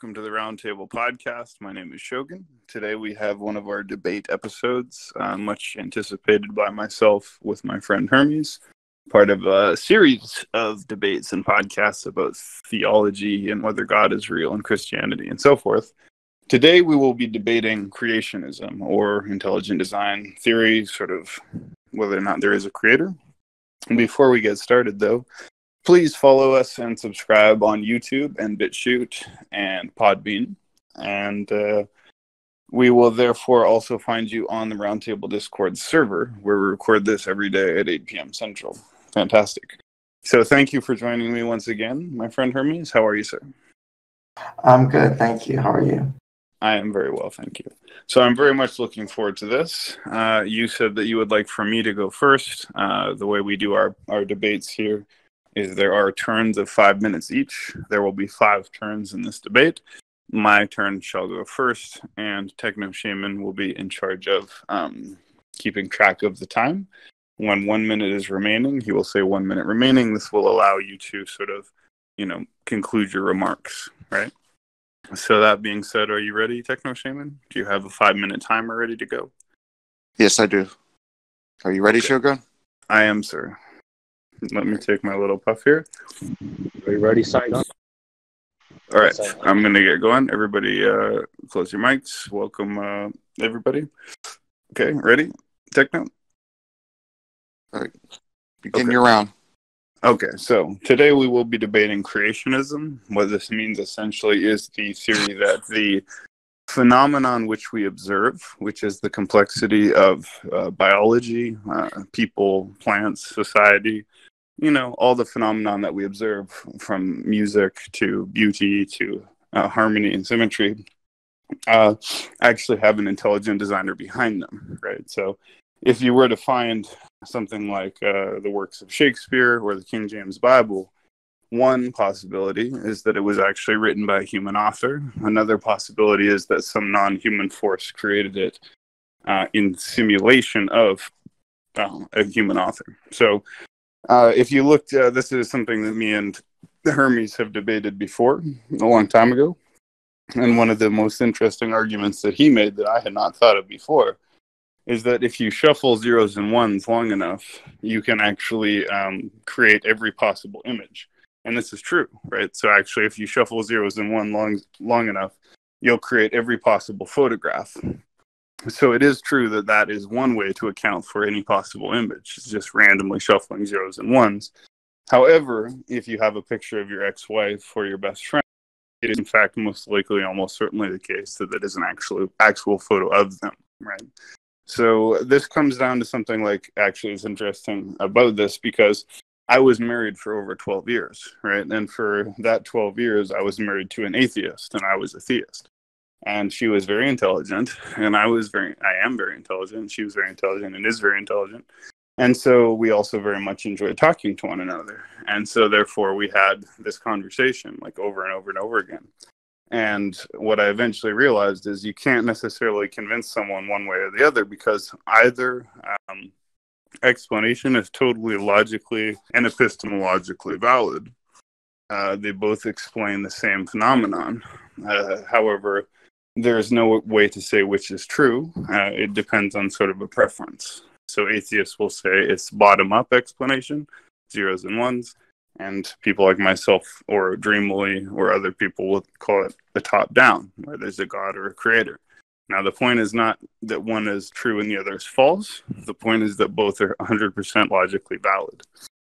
welcome to the Roundtable Podcast. My name is Shogun. Today we have one of our debate episodes, uh, much anticipated by myself with my friend Hermes, part of a series of debates and podcasts about theology and whether God is real and Christianity and so forth. Today we will be debating creationism or intelligent design theory, sort of whether or not there is a creator. Before we get started, though, please follow us and subscribe on YouTube and BitChute and Podbean. And uh, we will therefore also find you on the Roundtable Discord server where we record this every day at 8 p.m. Central. Fantastic. So thank you for joining me once again, my friend Hermes. How are you, sir? I'm good, thank you. How are you? I am very well, thank you. So I'm very much looking forward to this. Uh, you said that you would like for me to go first. Uh, the way we do our, our debates here is there are turns of five minutes each. There will be five turns in this debate. My turn shall go first, and Techno Shaman will be in charge of um, keeping track of the time. When one minute is remaining, he will say one minute remaining. This will allow you to sort of, you know, conclude your remarks, right? So that being said, are you ready, Techno Shaman? Do you have a five minute timer ready to go? Yes, I do. Are you ready, Okay. Shogun? I am, sir. Let me take my little puff here. Are you ready? Sign up. All right, I- I'm gonna get going. Everybody, uh, close your mics. Welcome, uh, everybody. Okay, ready? Techno. Begin Okay. your round. Okay, so today we will be debating creationism. What this means essentially is the theory that the phenomenon which we observe, which is the complexity of uh, biology, uh, people, plants, society, you know, all the phenomenon that we observe from music to beauty to uh, harmony and symmetry, uh, actually have an intelligent designer behind them, right? So if you were to find something like uh, the works of Shakespeare or the King James Bible, one possibility is that it was actually written by a human author. Another possibility is that some non human force created it uh, in simulation of uh, a human author. So, uh, if you looked, uh, this is something that me and Hermes have debated before a long time ago. And one of the most interesting arguments that he made that I had not thought of before is that if you shuffle zeros and ones long enough, you can actually um, create every possible image. And this is true, right? So actually, if you shuffle zeros and one long long enough, you'll create every possible photograph. So it is true that that is one way to account for any possible image, it's just randomly shuffling zeros and ones. However, if you have a picture of your ex-wife or your best friend, it is in fact most likely, almost certainly the case that that is an actual actual photo of them, right? So this comes down to something like actually is interesting about this because I was married for over 12 years, right? And for that 12 years, I was married to an atheist and I was a theist. And she was very intelligent and I was very, I am very intelligent. She was very intelligent and is very intelligent. And so we also very much enjoyed talking to one another. And so therefore we had this conversation like over and over and over again. And what I eventually realized is you can't necessarily convince someone one way or the other because either um, explanation is totally logically and epistemologically valid. Uh, they both explain the same phenomenon. Uh, however, there's no way to say which is true. Uh, it depends on sort of a preference. So atheists will say it's bottom up explanation, zeros and ones, and people like myself or Dreamily or other people will call it the top down, where there's a God or a creator. Now, the point is not that one is true and the other is false. The point is that both are 100% logically valid.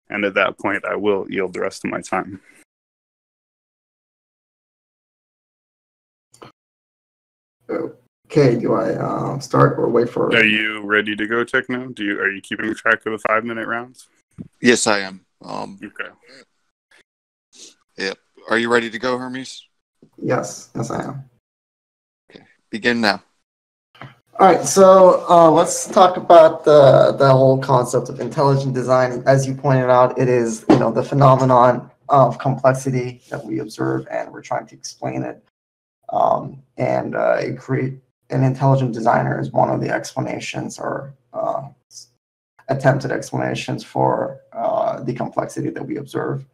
And at that point, I will yield the rest of my time. Okay, do I uh, start or wait for? Are you ready to go, Techno? Do you are you keeping track of the five minute rounds? Yes, I am. Um, Okay. are you ready to go, Hermes? Yes, yes, I am. Okay, begin now. All right, so uh, let's talk about the the whole concept of intelligent design. As you pointed out, it is you know the phenomenon of complexity that we observe, and we're trying to explain it. Um, and uh, create an intelligent designer is one of the explanations or uh, attempted explanations for uh, the complexity that we observe.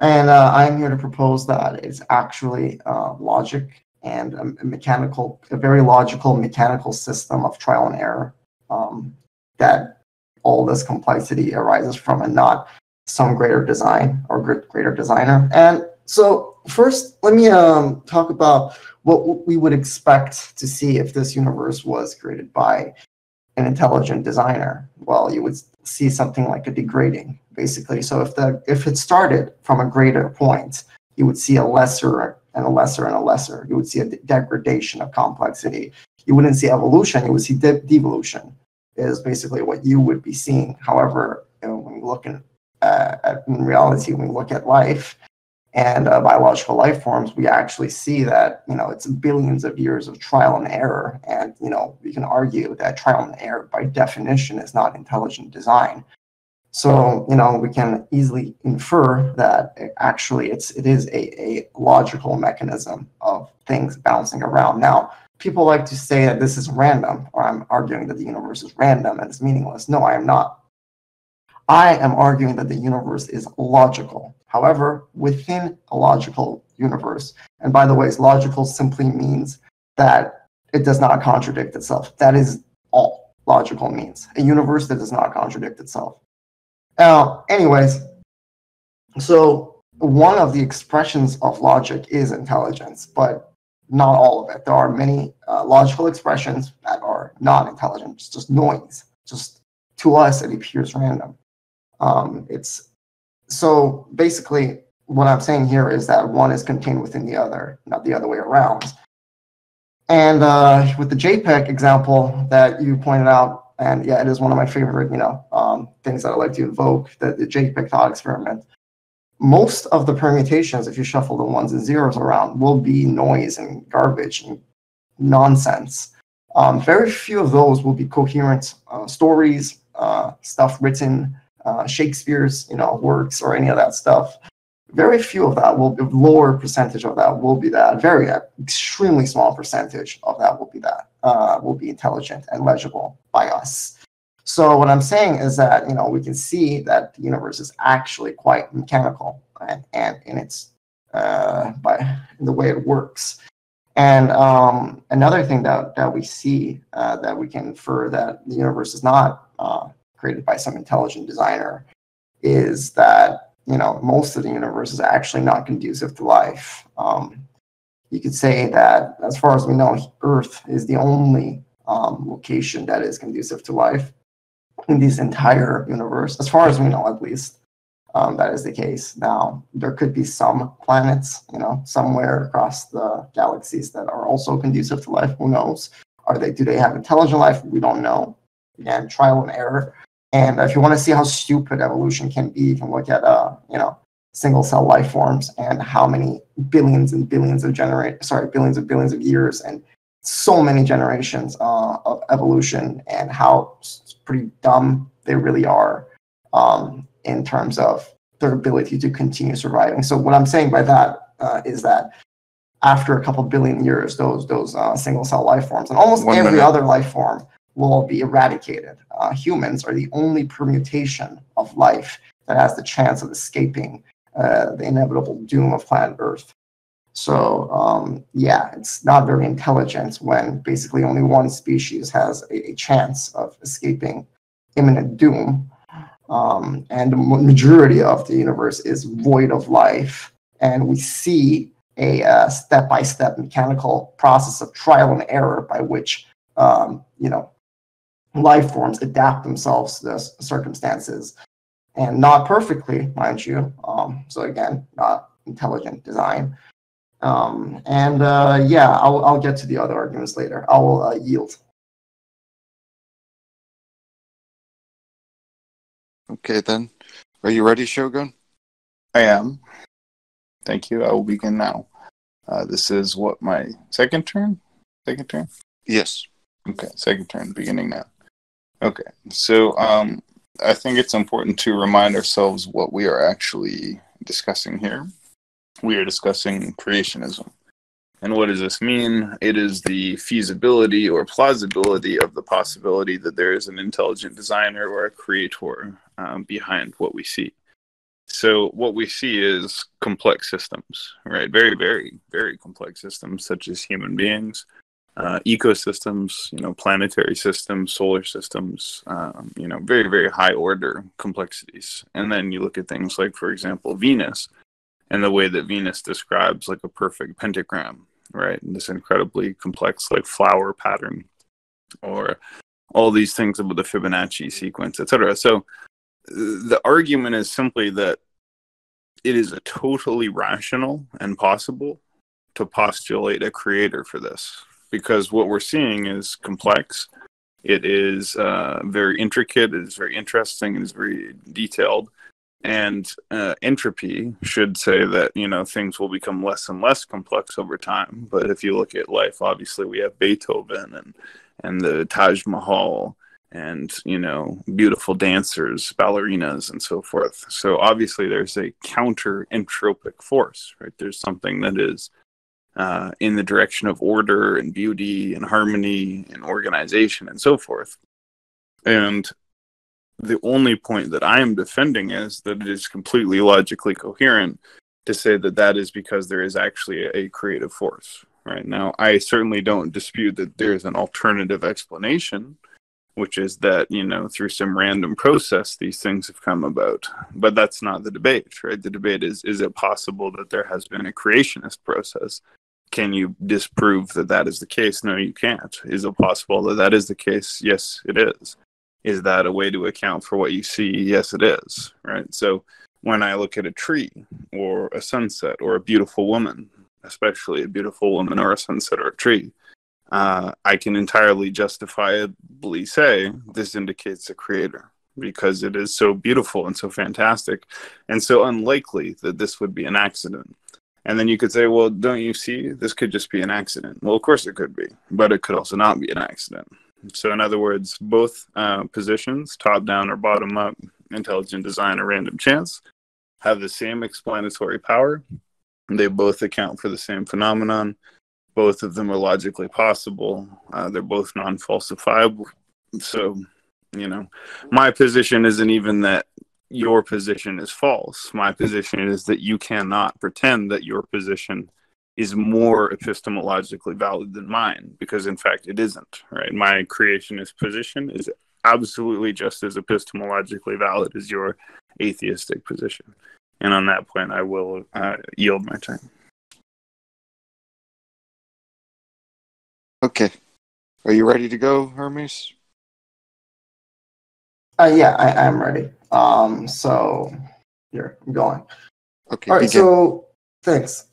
And uh, I'm here to propose that it's actually uh, logic and a, a mechanical, a very logical mechanical system of trial and error um, that all this complexity arises from and not some greater design or greater designer. And so first, let me um, talk about what we would expect to see if this universe was created by an intelligent designer. Well, you would see something like a degrading, basically. So if the if it started from a greater point, you would see a lesser and a lesser and a lesser. You would see a de- degradation of complexity. You wouldn't see evolution. You would see de- devolution. Is basically what you would be seeing. However, you know, when you look in, uh, at, in reality, when we look at life, and uh, biological life forms, we actually see that you know it's billions of years of trial and error, and you know we can argue that trial and error by definition is not intelligent design. So you know we can easily infer that it actually it's it is a, a logical mechanism of things bouncing around. Now people like to say that this is random, or I'm arguing that the universe is random and it's meaningless. No, I am not. I am arguing that the universe is logical. However, within a logical universe, and by the way, logical simply means that it does not contradict itself. That is all logical means. A universe that does not contradict itself. Now, anyways, so one of the expressions of logic is intelligence, but not all of it. There are many uh, logical expressions that are not intelligent. It's just noise. Just to us, it appears random. Um, it's so basically what I'm saying here is that one is contained within the other, not the other way around. And uh, with the JPEG example that you pointed out, and yeah, it is one of my favorite, you know, um, things that I like to invoke, the, the JPEG thought experiment. Most of the permutations, if you shuffle the ones and zeros around, will be noise and garbage and nonsense. Um, very few of those will be coherent uh, stories, uh, stuff written uh, Shakespeare's you know works or any of that stuff. Very few of that will be lower percentage of that will be that. Very uh, extremely small percentage of that will be that uh, will be intelligent and legible by us. So what I'm saying is that you know we can see that the universe is actually quite mechanical and, and in its uh, by in the way it works. And um, another thing that, that we see uh, that we can infer that the universe is not uh, created by some intelligent designer is that you know most of the universe is actually not conducive to life. Um, you could say that, as far as we know, Earth is the only um, location that is conducive to life in this entire universe, as far as we know, at least. Um, that is the case. Now, there could be some planets, you know, somewhere across the galaxies that are also conducive to life. Who knows? Are they? Do they have intelligent life? We don't know. Again, trial and error. And if you want to see how stupid evolution can be, you can look at uh, you know, single cell life forms and how many billions and billions of generate sorry, billions and billions of years and so many generations uh, of evolution and how pretty dumb they really are um, in terms of their ability to continue surviving. So what I'm saying by that uh, is that after a couple billion years, those those uh, single cell life forms and almost One every minute. other life form will be eradicated. Uh, humans are the only permutation of life that has the chance of escaping uh, the inevitable doom of planet Earth. So, um, yeah, it's not very intelligent when basically only one species has a, a chance of escaping imminent doom. Um, and the majority of the universe is void of life. And we see a uh, step-by-step mechanical process of trial and error by which, um, you know, life forms adapt themselves to those circumstances and not perfectly, mind you. Um, so again, not intelligent design. Um, and uh, yeah, I'll, I'll get to the other arguments later. I will uh, yield. Okay, then. Are you ready, Shogun? I am. Thank you. I will begin now. Uh, this is what my second turn. Second turn. Yes. Okay, second turn, beginning now. Okay, so um, I think it's important to remind ourselves what we are actually discussing here. We are discussing creationism. And what does this mean? It is the feasibility or plausibility of the possibility that there is an intelligent designer or a creator um, behind what we see. So what we see is complex systems, right? Very, very, very complex systems, such as human beings, uh, ecosystems, you know, planetary systems, solar systems, um, you know, very, very high order complexities. And then you look at things like, for example, Venus, and the way that Venus describes like a perfect pentagram, right? And this incredibly complex like flower pattern, or all these things about the Fibonacci sequence, etc. So the argument is simply that it is a totally rational and possible to postulate a creator for this because what we're seeing is complex. It is uh, very intricate it is very interesting it is very detailed. And uh, entropy should say that you know things will become less and less complex over time. But if you look at life obviously we have beethoven and and the taj mahal and you know beautiful dancers ballerinas and so forth. So obviously there's a counter entropic force right? There's something that is uh, in the direction of order and beauty and harmony and organization and so forth. And the only point that i am defending is that it is completely logically coherent to say that that is because there is actually a creative force right? Now i certainly don't dispute that there's an alternative explanation which is that you know through some random process these things have come about. But that's not the debate right? The debate is is it possible that there has been a creationist process can you disprove that that is the case? No you can't. Is it possible that that is the case? Yes it is. Is that a way to account for what you see? Yes it is right? So when i look at a tree or a sunset or a beautiful woman especially a beautiful woman or a sunset or a tree uh, I can entirely justifiably say this indicates a creator because it is so beautiful and so fantastic and so unlikely that this would be an accident. And then you could say, well, don't you see, this could just be an accident. Well, of course it could be, but it could also not be an accident. So, in other words, both uh, positions, top down or bottom up, intelligent design or random chance, have the same explanatory power. They both account for the same phenomenon both of them are logically possible. Uh, they're both non falsifiable. So, you know, my position isn't even that your position is false. My position is that you cannot pretend that your position is more epistemologically valid than mine, because in fact it isn't, right? My creationist position is absolutely just as epistemologically valid as your atheistic position. And on that point, I will uh, yield my time. Okay. Are you ready to go, Hermes? Uh, yeah, I, I'm ready. Um, so here I'm going. Okay. All right. begin. So thanks.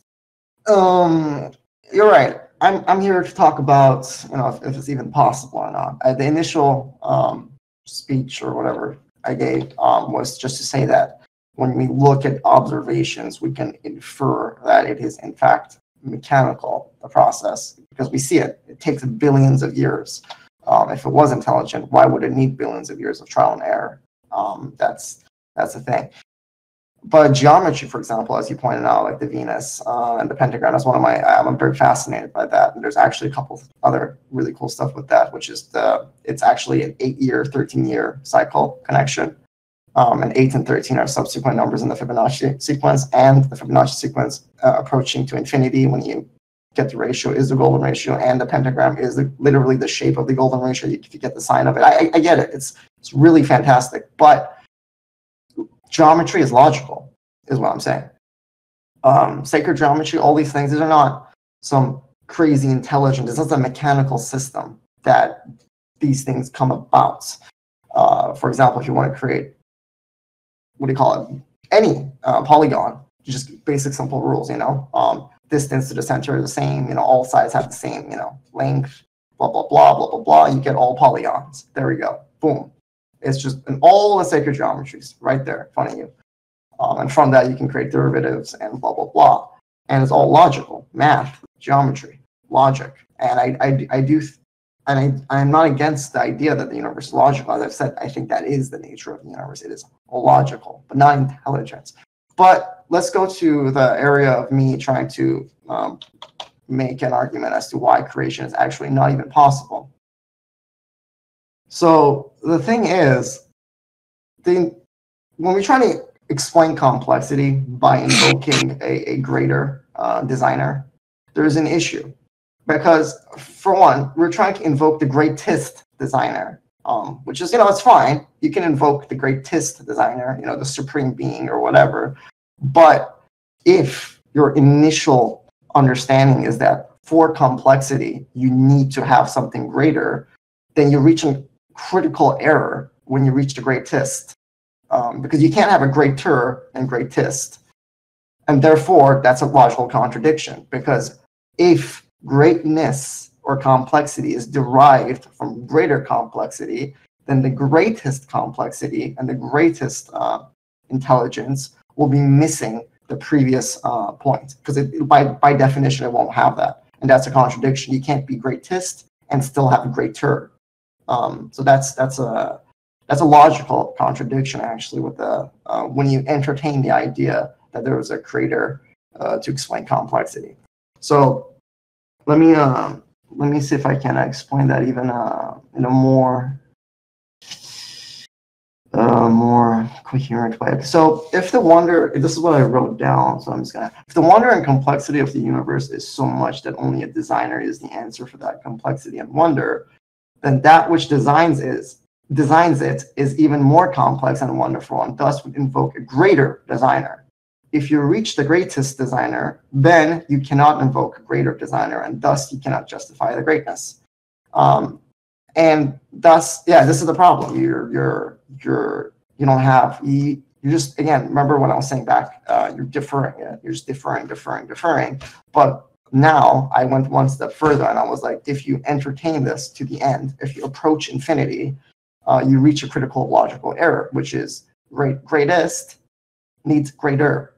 Um, you're right. I'm I'm here to talk about you know if, if it's even possible or not. Uh, the initial um, speech or whatever I gave um, was just to say that when we look at observations, we can infer that it is in fact mechanical the process because we see it. It takes billions of years. Um, if it was intelligent, why would it need billions of years of trial and error? Um, that's that's the thing. But geometry, for example, as you pointed out, like the Venus uh, and the pentagram, is one of my. I'm very fascinated by that. And there's actually a couple other really cool stuff with that, which is the. It's actually an eight-year, 13-year cycle connection um, and 8 and 13 are subsequent numbers in the Fibonacci sequence, and the Fibonacci sequence uh, approaching to infinity when you get the ratio is the golden ratio, and the pentagram is the, literally the shape of the golden ratio if you get the sign of it. I, I get it. It's, it's really fantastic. But geometry is logical, is what I'm saying. Um, sacred geometry, all these things, these are not some crazy intelligent, it's not a mechanical system that these things come about. Uh, for example, if you want to create what do you call it? Any uh, polygon, just basic simple rules, you know. Um, distance to the center is the same, you know, all sides have the same, you know, length, blah, blah, blah, blah, blah, blah. You get all polygons. There we go. Boom. It's just in all the sacred geometries right there in front of you. Um, and from that, you can create derivatives and blah, blah, blah. And it's all logical, math, geometry, logic. And I, I, I do and I, I'm not against the idea that the universe is logical. As I've said, I think that is the nature of the universe. It is logical, but not intelligence. But let's go to the area of me trying to um, make an argument as to why creation is actually not even possible. So the thing is, the, when we try to explain complexity by invoking a, a greater uh, designer, there's an issue. Because, for one, we're trying to invoke the greatest designer, um, which is, you know, it's fine. You can invoke the greatest designer, you know, the supreme being or whatever. But if your initial understanding is that for complexity, you need to have something greater, then you reach a critical error when you reach the greatest um, because you can't have a greater and greatest. And therefore, that's a logical contradiction because if greatness or complexity is derived from greater complexity, then the greatest complexity and the greatest uh, intelligence will be missing the previous uh, point because by, by definition, it won't have that. And that's a contradiction. You can't be greatest and still have a greater. Um, so that's that's a that's a logical contradiction actually with the uh, when you entertain the idea that there was a creator uh, to explain complexity. So let me uh, let me see if I can explain that even uh, in a more uh, more coherent way. So if the wonder, this is what I wrote down, so I'm just gonna, if the wonder and complexity of the universe is so much that only a designer is the answer for that complexity and wonder, then that which designs is designs it is even more complex and wonderful and thus would invoke a greater designer. If you reach the greatest designer, then you cannot invoke a greater designer and thus you cannot justify the greatness. Um, and thus, yeah, this is the problem. You're you're you're you don't have you, just again remember what I was saying back. Uh, you're differing. You're just deferring, deferring, deferring. But now I went one step further and I was like, if you entertain this to the end, if you approach infinity, uh, you reach a critical logical error, which is great, greatest needs greater.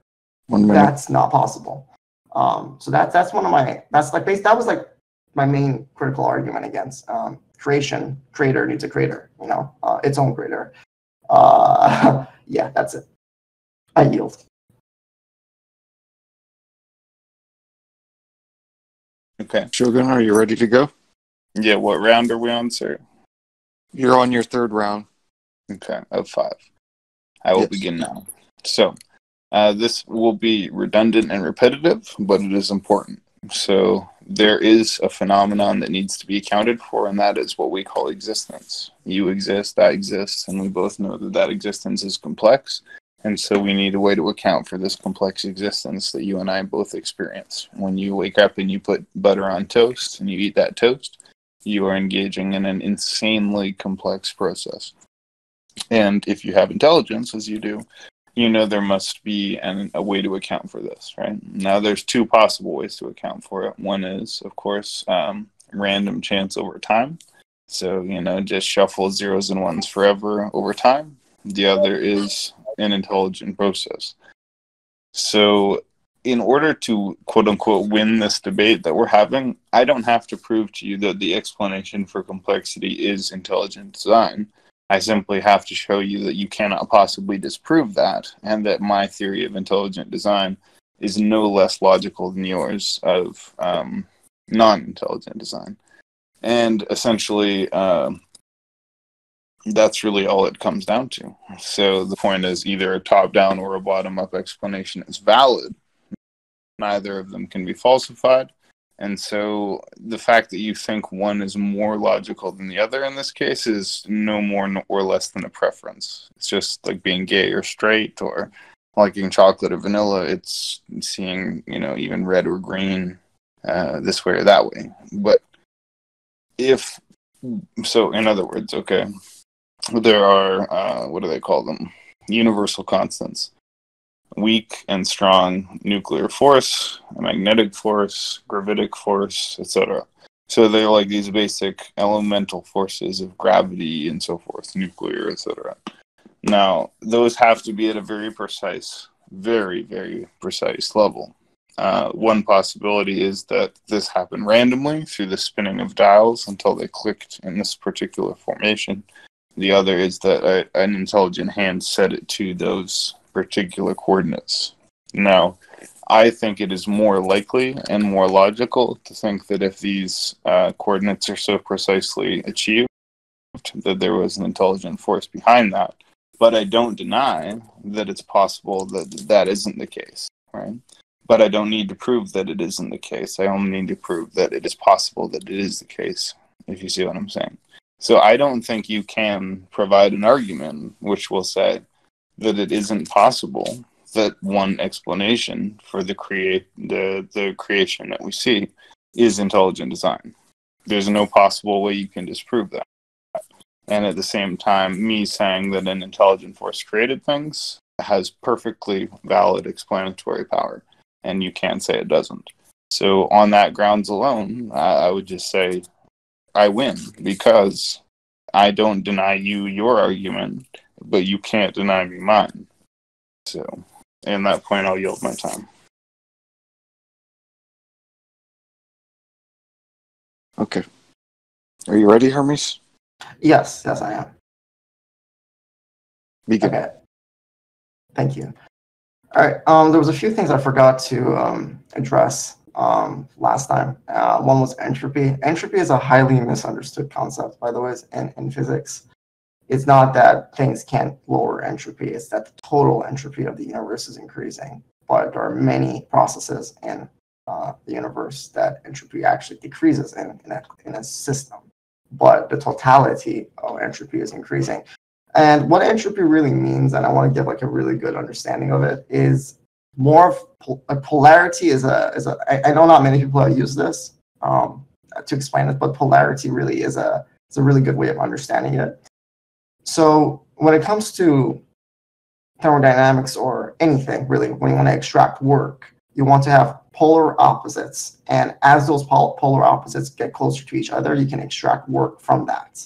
One minute. That's not possible. Um, so that's that's one of my that's like base, that was like my main critical argument against um, creation. Creator needs a creator, you know, uh, its own creator. Uh, yeah, that's it. I yield. Okay. Shogun, are you ready to go? Yeah, what round are we on, sir? You're on your third round. Okay, of five. I will Yes. begin now. So, uh, this will be redundant and repetitive, but it is important. So, there is a phenomenon that needs to be accounted for, and that is what we call existence. You exist, that exists, and we both know that that existence is complex. And so, we need a way to account for this complex existence that you and I both experience. When you wake up and you put butter on toast and you eat that toast, you are engaging in an insanely complex process. And if you have intelligence, as you do, you know there must be an, a way to account for this, right? Now, there's two possible ways to account for it. One is, of course, um, random chance over time. So, you know, just shuffle zeros and ones forever over time. The other is an intelligent process. So, in order to quote unquote win this debate that we're having, I don't have to prove to you that the explanation for complexity is intelligent design. I simply have to show you that you cannot possibly disprove that, and that my theory of intelligent design is no less logical than yours of um, non intelligent design. And essentially, uh, that's really all it comes down to. So the point is either a top down or a bottom up explanation is valid. Neither of them can be falsified. And so the fact that you think one is more logical than the other in this case is no more or less than a preference. It's just like being gay or straight or liking chocolate or vanilla. It's seeing, you know, even red or green uh, this way or that way. But if, so in other words, okay, there are, uh, what do they call them? Universal constants weak and strong nuclear force, magnetic force, gravitic force, etc. So they're like these basic elemental forces of gravity and so forth, nuclear, etc. Now, those have to be at a very precise, very, very precise level. Uh, one possibility is that this happened randomly through the spinning of dials until they clicked in this particular formation. The other is that a, an intelligent hand set it to those particular coordinates. Now, I think it is more likely and more logical to think that if these uh, coordinates are so precisely achieved, that there was an intelligent force behind that, but I don't deny that it's possible that that isn't the case, right? But I don't need to prove that it isn't the case. I only need to prove that it is possible that it is the case, if you see what I'm saying. So I don't think you can provide an argument which will say that it isn't possible that one explanation for the create the the creation that we see is intelligent design. There's no possible way you can disprove that. And at the same time, me saying that an intelligent force created things has perfectly valid explanatory power, and you can't say it doesn't. So, on that grounds alone, I, I would just say I win because I don't deny you your argument, but you can't deny me mine. So, in that point, I'll yield my time. Okay. Are you ready, Hermes? Yes, yes, I am. Begin. Okay. Thank you. All right. Um, there was a few things I forgot to um, address um, last time. Uh, one was entropy. Entropy is a highly misunderstood concept, by the way, in, in physics. It's not that things can't lower entropy, it's that the total entropy of the universe is increasing. But there are many processes in uh, the universe that entropy actually decreases in, in, a, in a system. But the totality of entropy is increasing. And what entropy really means, and I want to give like a really good understanding of it, is more of pol- a polarity is a is a. I, I know not many people have used this um, to explain it, but polarity really is a is a really good way of understanding it. So when it comes to thermodynamics or anything really, when you want to extract work, you want to have polar opposites, and as those pol- polar opposites get closer to each other, you can extract work from that.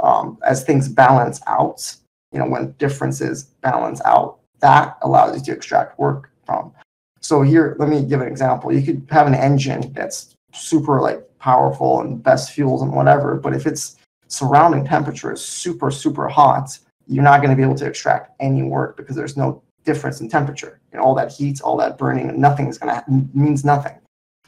Um, as things balance out, you know, when differences balance out, that allows you to extract work from. So here, let me give an example. You could have an engine that's super like powerful and best fuels and whatever, but if its surrounding temperature is super, super hot, you're not going to be able to extract any work because there's no difference in temperature. You know, all that heat, all that burning, nothing is going to means nothing.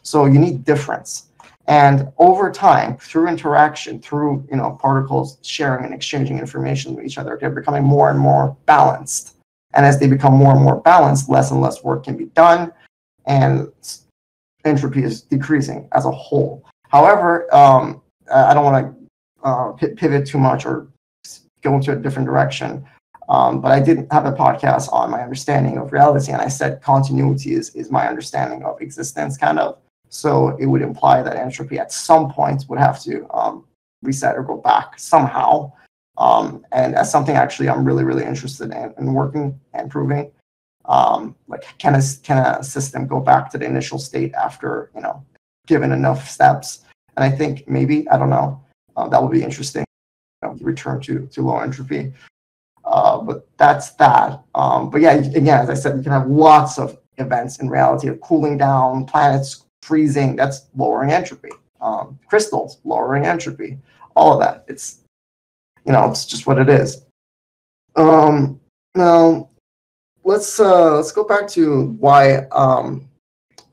So you need difference. And over time, through interaction, through you know particles sharing and exchanging information with each other, they're becoming more and more balanced. And as they become more and more balanced, less and less work can be done, and entropy is decreasing as a whole. However, um, I don't want to uh, pivot too much or go into a different direction. Um, but I didn't have a podcast on my understanding of reality, and I said continuity is, is my understanding of existence, kind of. So it would imply that entropy at some point would have to um, reset or go back somehow. Um, and that's something actually I'm really, really interested in, in working and proving. Um, like, can a, can a system go back to the initial state after, you know, given enough steps? And I think maybe, I don't know, uh, that would be interesting. You know, return to, to low entropy. Uh, but that's that. Um, but yeah, again, as I said, you can have lots of events in reality of cooling down, planets freezing. That's lowering entropy. Um, crystals lowering entropy. All of that. It's you know, it's just what it is. Um, now, let's uh, let's go back to why um,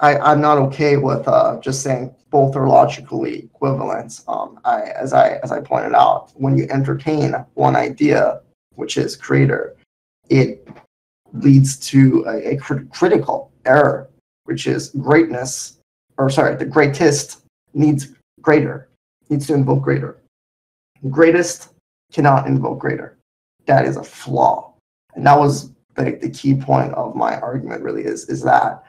I, I'm not okay with uh, just saying both are logically equivalent. Um, I, as I as I pointed out, when you entertain one idea which is creator, it leads to a, a crit- critical error, which is greatness, or sorry, the greatest needs greater, needs to invoke greater. Greatest cannot invoke greater. That is a flaw. And that was the, the key point of my argument really is, is that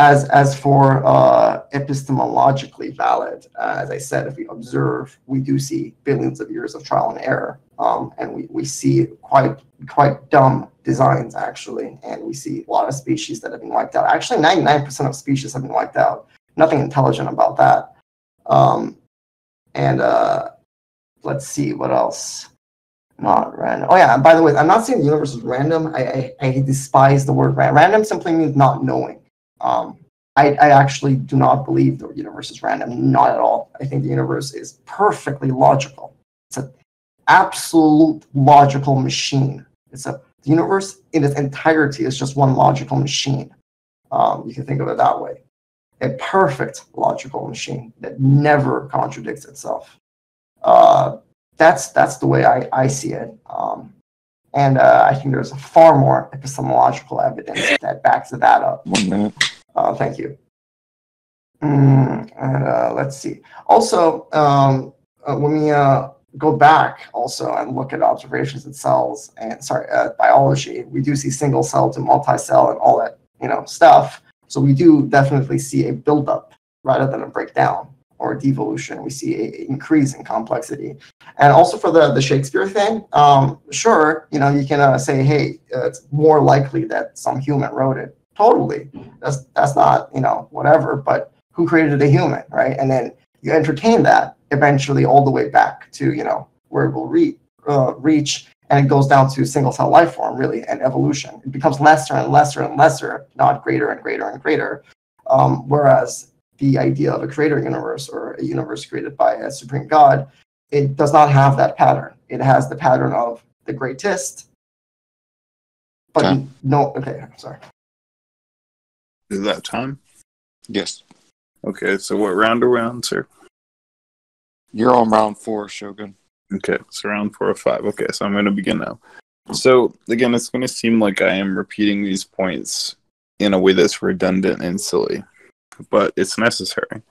as as for uh, epistemologically valid, uh, as I said, if we observe, we do see billions of years of trial and error, um, and we, we see quite quite dumb designs actually, and we see a lot of species that have been wiped out. Actually, 99% of species have been wiped out. Nothing intelligent about that. Um, and uh, let's see what else. Not random. Oh yeah. By the way, I'm not saying the universe is random. I I, I despise the word random. Random simply means not knowing. Um, I, I actually do not believe the universe is random, not at all. I think the universe is perfectly logical. It's an absolute logical machine. It's a the universe in its entirety is just one logical machine. Um, you can think of it that way. A perfect logical machine that never contradicts itself. Uh, that's that's the way I, I see it. Um, And uh, I think there's far more epistemological evidence that backs that up. One minute. Uh, thank you. Mm, and uh, let's see. Also, um, uh, when we uh, go back also and look at observations in cells and sorry, uh, biology, we do see single cell to multi-cell and all that you know stuff. So we do definitely see a buildup rather than a breakdown or devolution. We see a increase in complexity. And also for the the Shakespeare thing, um, sure, you know, you can uh, say, hey, uh, it's more likely that some human wrote it. Totally, that's that's not you know whatever, but who created a human, right? And then you entertain that eventually all the way back to you know where it will re- uh, reach and it goes down to single cell life form really and evolution it becomes lesser and lesser and lesser not greater and greater and greater um, whereas the idea of a creator universe or a universe created by a supreme god it does not have that pattern it has the pattern of the greatest but Okay. no okay i'm sorry Is that time? Yes. Okay, so what round are we on, sir? You're on round four, Shogun. Okay, it's round four or five. Okay, so I'm going to begin now. So, again, it's going to seem like I am repeating these points in a way that's redundant and silly, but it's necessary.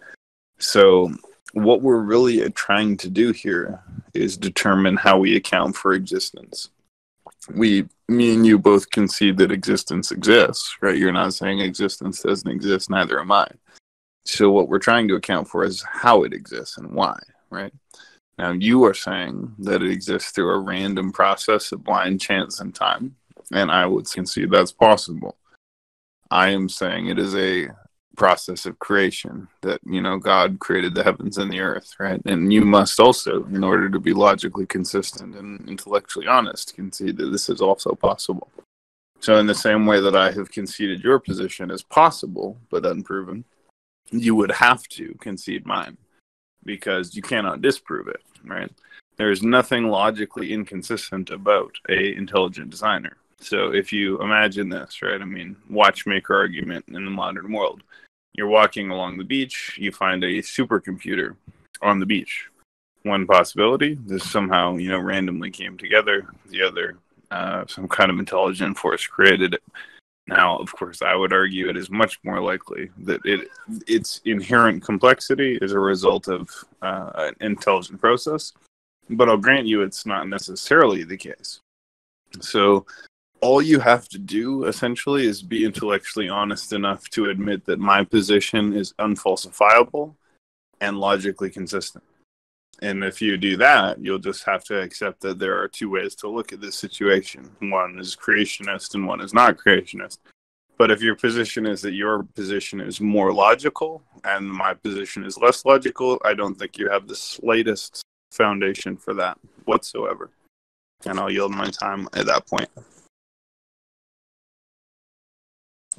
So, what we're really trying to do here is determine how we account for existence. We, me and you both concede that existence exists, right? You're not saying existence doesn't exist, neither am I. So, what we're trying to account for is how it exists and why, right? Now, you are saying that it exists through a random process of blind chance and time, and I would concede that's possible. I am saying it is a process of creation that, you know, God created the heavens and the earth, right? And you must also, in order to be logically consistent and intellectually honest, concede that this is also possible. So, in the same way that I have conceded your position as possible but unproven, you would have to concede mine because you cannot disprove it, right? There is nothing logically inconsistent about a intelligent designer. So if you imagine this, right? I mean, watchmaker argument in the modern world. You're walking along the beach, you find a supercomputer on the beach. One possibility, this somehow, you know, randomly came together. The other, uh, some kind of intelligent force created it. Now, of course, I would argue it is much more likely that it its inherent complexity is a result of uh, an intelligent process, but I'll grant you it's not necessarily the case. So, all you have to do essentially is be intellectually honest enough to admit that my position is unfalsifiable and logically consistent. And if you do that, you'll just have to accept that there are two ways to look at this situation. One is creationist and one is not creationist. But if your position is that your position is more logical and my position is less logical, I don't think you have the slightest foundation for that whatsoever. And I'll yield my time at that point.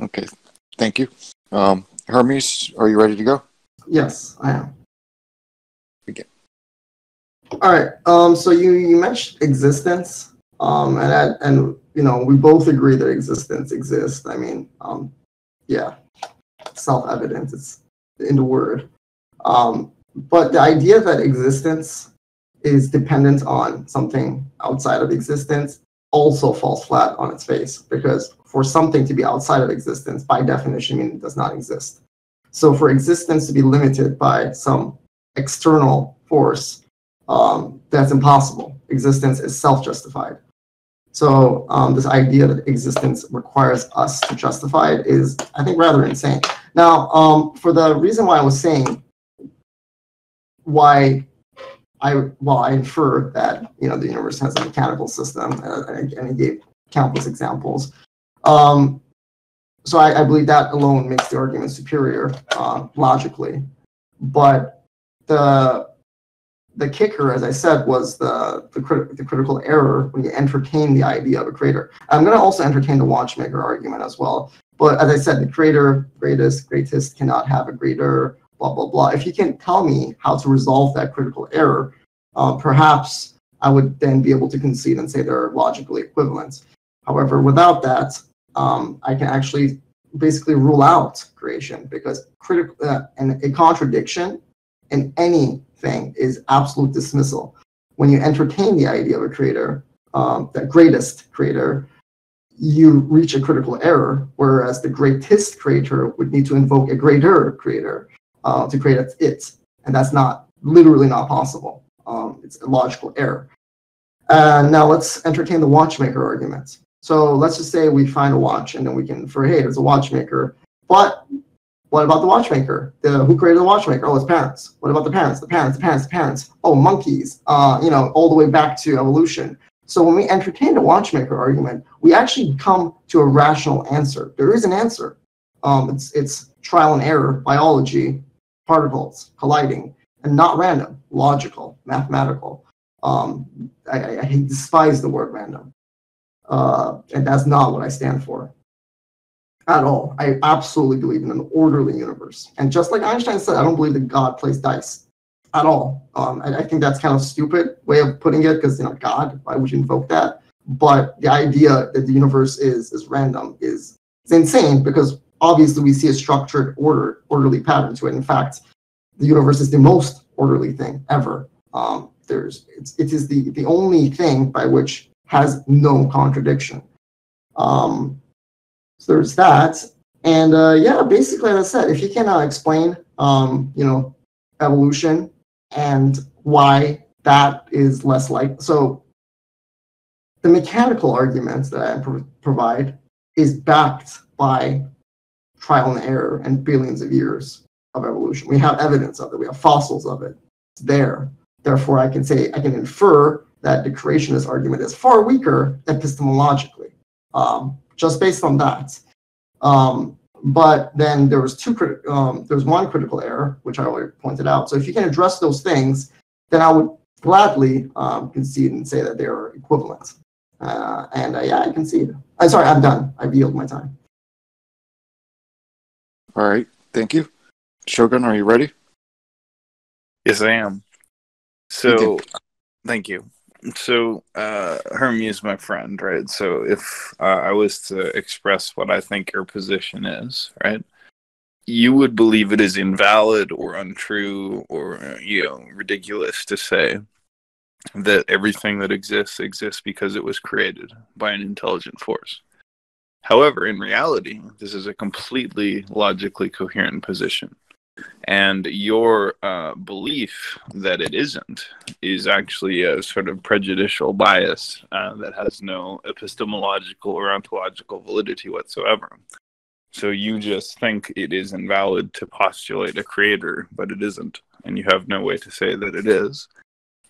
Okay. Thank you. Um, Hermes, are you ready to go? Yes, I am. Begin. All right. Um. So you you mentioned existence. Um. And I, and you know we both agree that existence exists. I mean, um, yeah, self-evident. It's in the word. Um. But the idea that existence is dependent on something outside of existence also falls flat on its face because for something to be outside of existence, by definition, means it does not exist. So for existence to be limited by some external force, um, that's impossible. Existence is self-justified. So um, this idea that existence requires us to justify it is, I think, rather insane. Now, um, for the reason why I was saying why I well, I infer that you know the universe has a mechanical system, uh, and, he gave countless examples. Um, so I, I believe that alone makes the argument superior uh, logically. But the the kicker, as I said, was the the, crit- the critical error when you entertain the idea of a creator. I'm going to also entertain the watchmaker argument as well. But as I said, the creator, greatest, greatest cannot have a greater, blah blah blah. If you can't tell me how to resolve that critical error, uh, perhaps I would then be able to concede and say they're logically equivalent. However, without that, um, I can actually basically rule out creation because critical uh, and a contradiction in anything is absolute dismissal. When you entertain the idea of a creator, um, the greatest creator, you reach a critical error, whereas the greatest creator would need to invoke a greater creator uh, to create it, and that's not literally not possible. Um, it's a logical error. And now let's entertain the watchmaker argument. So let's just say we find a watch, and then we can for hey, there's a watchmaker. But what about the watchmaker? The, who created the watchmaker? Oh, it's parents. What about the parents? The parents, the parents, the parents. Oh, monkeys. Uh, you know, all the way back to evolution. So when we entertain the watchmaker argument, we actually come to a rational answer. There is an answer. Um, it's it's trial and error, biology, particles colliding, and not random, logical, mathematical. Um, I, I, despise the word random, uh, and that's not what I stand for at all. I absolutely believe in an orderly universe. And just like Einstein said, I don't believe that God plays dice at all. Um, I, I think that's kind of stupid way of putting it because you know God, why would you invoke that? But the idea that the universe is is random is, is insane because obviously we see a structured order, orderly pattern to it. In fact, the universe is the most orderly thing ever. Um, there's it's, it is the the only thing by which has no contradiction. Um, so there's that. And uh, yeah, basically, as I said, if you cannot explain, um, you know, evolution and why that is less like so, the mechanical arguments that I pro- provide is backed by trial and error and billions of years of evolution. We have evidence of it. We have fossils of it. It's there. Therefore, I can say I can infer that the creationist argument is far weaker epistemologically. Um, just based on that. Um, but then there was two um, there was one critical error which I already pointed out. So if you can address those things, then I would gladly um, concede and say that they are equivalent. Uh, and uh, yeah, I concede. I'm sorry, I'm done. I've yielded my time. All right, thank you. Shogun, are you ready? Yes, I am. So, thank you so uh Hermie is my friend, right? So if uh, I was to express what I think your position is, right? You would believe it is invalid or untrue or you know ridiculous to say that everything that exists exists because it was created by an intelligent force. However, in reality, this is a completely logically coherent position and your uh, belief that it isn't is actually a sort of prejudicial bias uh, that has no epistemological or ontological validity whatsoever. So you just think it is invalid to postulate a creator, but it isn't, and you have no way to say that it is,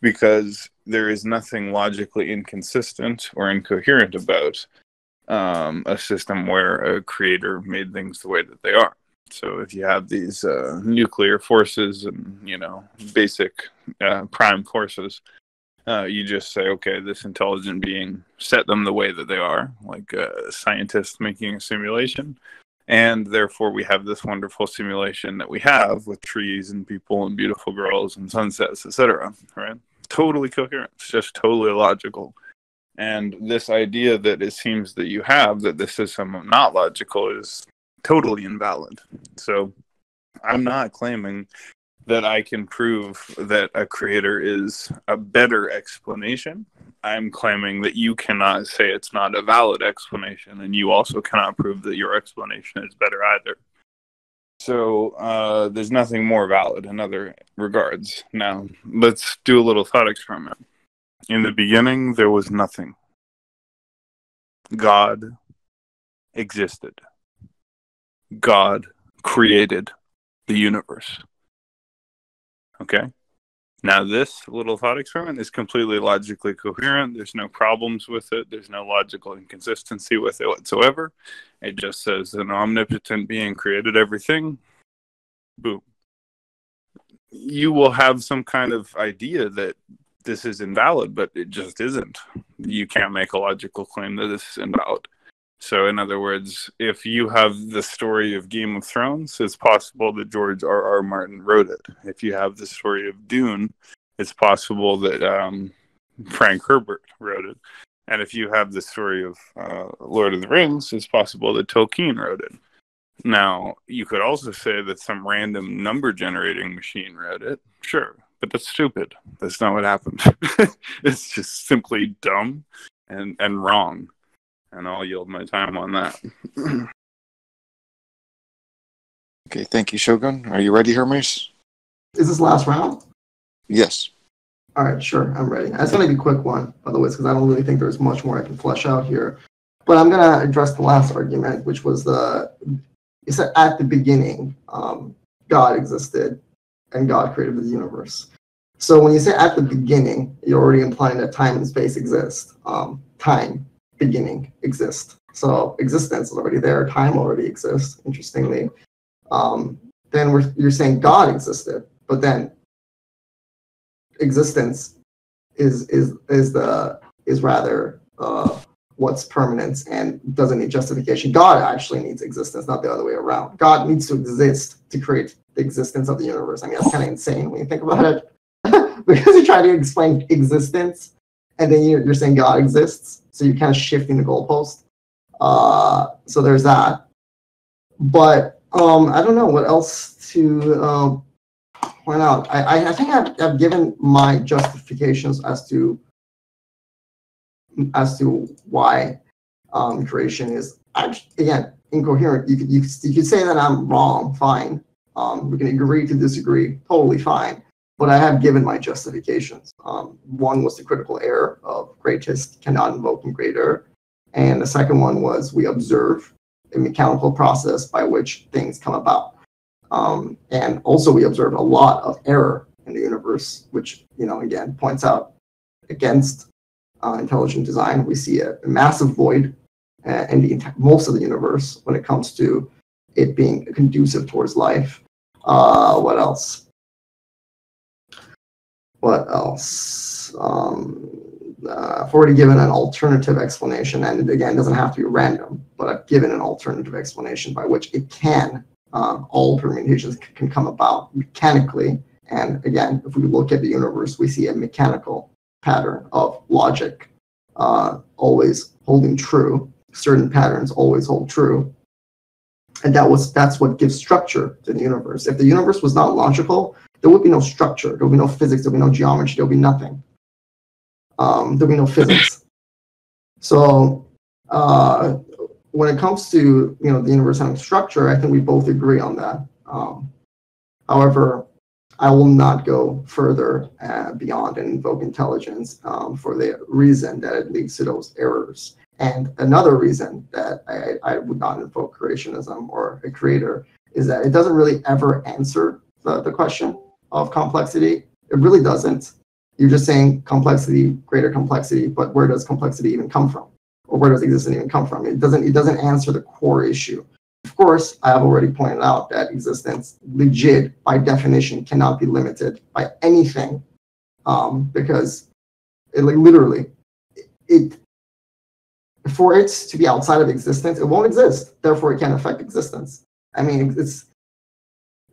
because there is nothing logically inconsistent or incoherent about um, a system where a creator made things the way that they are. So if you have these uh, nuclear forces and you know basic uh, prime forces, uh, you just say, okay, this intelligent being set them the way that they are, like a scientist making a simulation, and therefore we have this wonderful simulation that we have with trees and people and beautiful girls and sunsets, etc. Right? Totally coherent. It's just totally logical. And this idea that it seems that you have that the system not logical is totally invalid. So I'm not claiming that I can prove that a creator is a better explanation. I'm claiming that you cannot say it's not a valid explanation, and you also cannot prove that your explanation is better either. So uh, there's nothing more valid in other regards. Now, let's do a little thought experiment. In the beginning, there was nothing. God existed. God created the universe. Okay? Now, this little thought experiment is completely logically coherent. There's no problems with it, there's no logical inconsistency with it whatsoever. It just says an omnipotent being created everything. Boom. You will have some kind of idea that this is invalid, but it just isn't. You can't make a logical claim that this is invalid. So, in other words, if you have the story of Game of Thrones, it's possible that George R. R. Martin wrote it. If you have the story of Dune, it's possible that um, Frank Herbert wrote it. And if you have the story of uh, Lord of the Rings, it's possible that Tolkien wrote it. Now, you could also say that some random number generating machine wrote it, sure, but that's stupid. That's not what happened. it's just simply dumb and and wrong. And I'll yield my time on that. Okay, thank you, Shogun. Are you ready, Hermes? Is this last round? Yes. All right, sure, I'm ready. It's going to be a quick one, by the way, because I don't really think there's much more I can flesh out here. But I'm going to address the last argument, which was the you said at the beginning, um, God existed and God created the universe. So when you say at the beginning, you're already implying that time and space exist. Um, time, beginning, exist. So existence is already there. Time already exists. Interestingly, um, then we're, you're saying God existed, but then existence is is is the is rather uh, what's permanence and doesn't need justification. God actually needs existence, not the other way around. God needs to exist to create the existence of the universe. I mean, that's kind of insane when you think about it, because you try to explain existence and then you're, you're saying God exists, so you're kind of shifting the goalpost. Uh, so there's that. But um, I don't know what else to um, point out. I, I think I've, I've given my justifications as to as to why um, creation is again incoherent. You could, you could you could say that I'm wrong. Fine. Um, we can agree to disagree. Totally fine. But I have given my justifications. Um, one was the critical error of greatest cannot invoke in greater, and the second one was we observe a mechanical process by which things come about. Um, and also we observe a lot of error in the universe, which, you know, again, points out against uh, intelligent design. We see a, a massive void uh, in the most of the universe when it comes to it being conducive towards life. Uh, what else? What else? Um, uh, I've already given an alternative explanation, and it, again, doesn't have to be random, but I've given an alternative explanation by which it can, uh, all permutations c- can come about mechanically. And again, if we look at the universe, we see a mechanical pattern of logic uh, always holding true. Certain patterns always hold true. And that was that's what gives structure to the universe. If the universe was not logical, there would be no structure, there would be no physics, there would be no geometry, there would be nothing um, there would be no physics. So uh, when it comes to you know the universe having structure, I think we both agree on that. Um, however, I will not go further uh, beyond and invoke intelligence um, for the reason that it leads to those errors. And another reason that I, I would not invoke creationism or a creator is that it doesn't really ever answer the, the question of complexity. It really doesn't you're just saying complexity, greater complexity, but where does complexity even come from? Or where does existence even come from? It doesn't, it doesn't answer the core issue. Of course, I have already pointed out that existence, legit, by definition, cannot be limited by anything, um, because it like literally, it for it to be outside of existence, it won't exist. Therefore, it can't affect existence. I mean, it's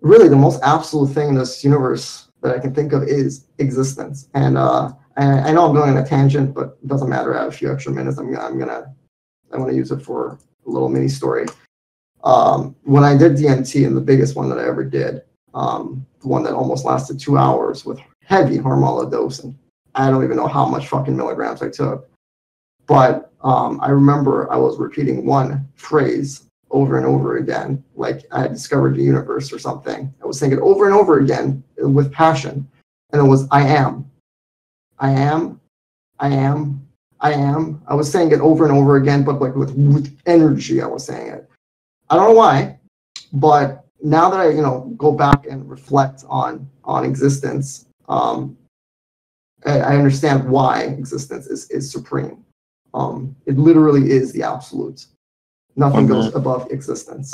really the most absolute thing in this universe that I can think of is existence. And uh, I, I, know I'm going on a tangent, but it doesn't matter. I have a few extra minutes. I'm, I'm gonna I'm gonna use it for a little mini story. Um, when I did DMT, and the biggest one that I ever did, um, the one that almost lasted two hours with heavy hormonal dose, and I don't even know how much fucking milligrams I took. But um, I remember I was repeating one phrase over and over again, like I had discovered the universe or something. I was saying it over and over again with passion. And it was, I am, I am, I am, I am. I was saying it over and over again, but like with, with energy, I was saying it. I don't know why, but now that I, you know, go back and reflect on on existence, um, I, I understand why existence is is supreme. Um, it literally is the absolute. Nothing goes above existence.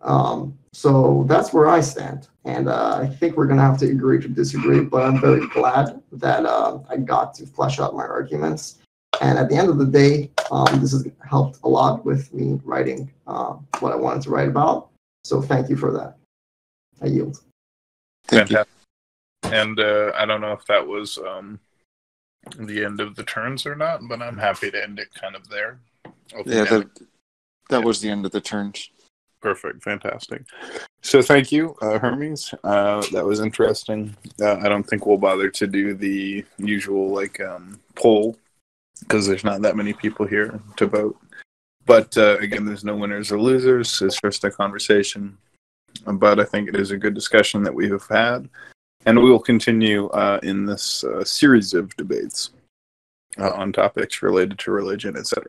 Um, so that's where I stand. And uh, I think we're going to have to agree to disagree, but I'm very glad that uh, I got to flesh out my arguments. And at the end of the day, um, this has helped a lot with me writing uh, what I wanted to write about. So thank you for that. I yield. Thank Fantastic. You. And uh, I don't know if that was um, the end of the turns or not, but I'm happy to end it kind of there. Yeah, that, was the end of the turns. Perfect, fantastic. So thank you, uh, Hermes. Uh, that was interesting. Uh, I don't think we'll bother to do the usual like um, poll because there's not that many people here to vote. But uh, again, there's no winners or losers. It's just a conversation. But I think it is a good discussion that we have had, and we will continue uh, in this uh, series of debates uh, on topics related to religion, etc.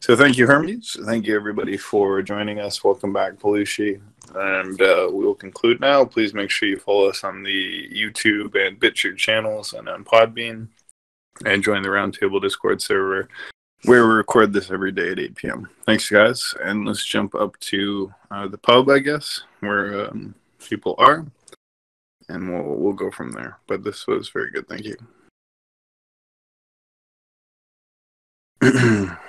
So thank you, Hermes. Thank you, everybody, for joining us. Welcome back, Belushi. And uh, we will conclude now. Please make sure you follow us on the YouTube and BitChute channels and on Podbean and join the Roundtable Discord server where we record this every day at 8 p.m. Thanks, guys. And let's jump up to uh, the pub, I guess, where um, people are. And we'll, we'll go from there. But this was very good. Thank you.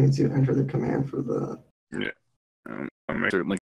need to enter the command for the um, I'm certainly